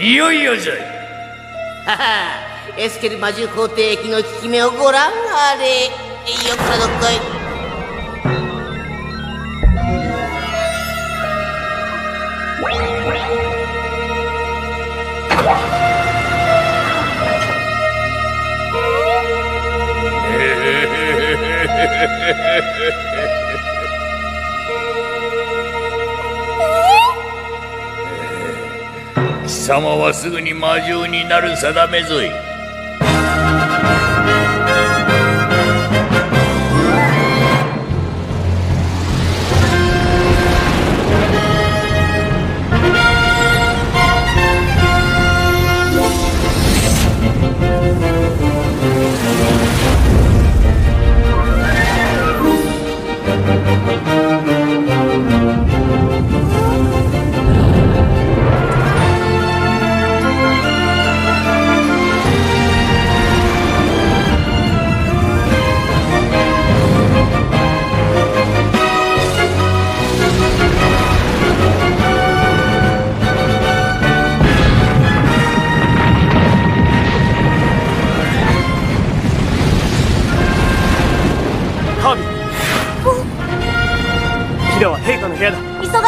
いよいよじゃいははエスケル魔獣皇帝駅の効き目をご覧あれよっかどっこい 貴様はすぐに魔獣になる定めぞい。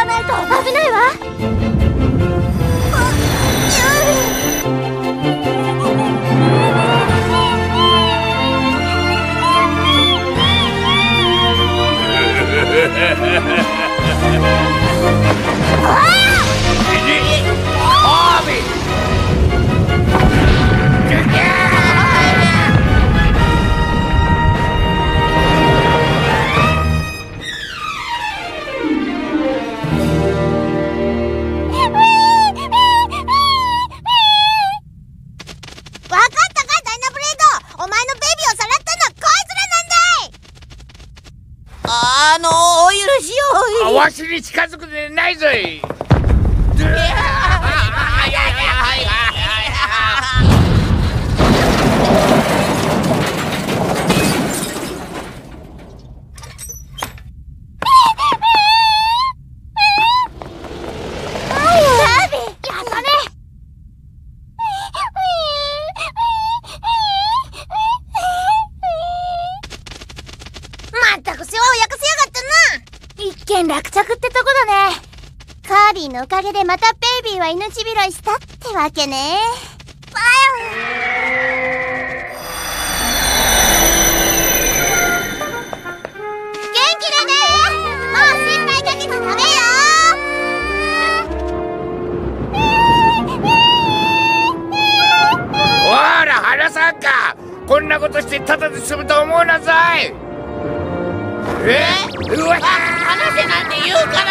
屋だ急がないと危ないわ。しをわしに近づくでないぞい。ダービーやったねまったく世話を焼かせやがったな一件落着ってとこだね。カービィのおかげでまたベイビーは命拾いしたってわけね。元気でねもう心配か。けちゃダメよほら原さんかこんなことしてただで済むと思うなさい。え？うわ言うから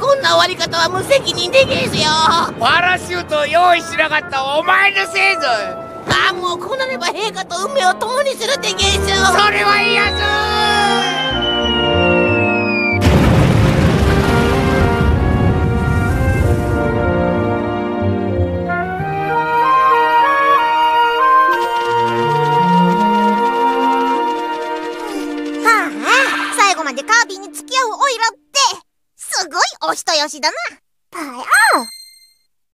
こんな終わり方は無責任でげすよ。パラシュートを用意しなかったお前のせいぞ。ああもうこうなれば陛下と運命を共にするでげすよ。それは嫌ぞまでカービィに付き合うオイラって、すごいお人よしだな。だよ。